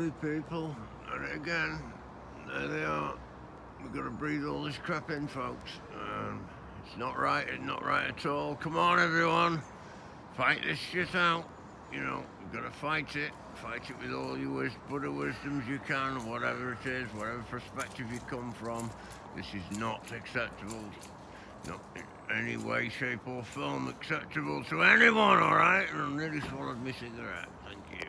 lovely people. And again, there they are. We've got to breathe all this crap in, folks. Um, it's not right, it's not right at all. Come on, everyone. Fight this shit out. You know, we've got to fight it. Fight it with all your Buddha wisdoms you can, whatever it is, whatever perspective you come from. This is not acceptable. Not in any way, shape or form acceptable to anyone, alright? And I nearly swallowed my cigarette. Thank you.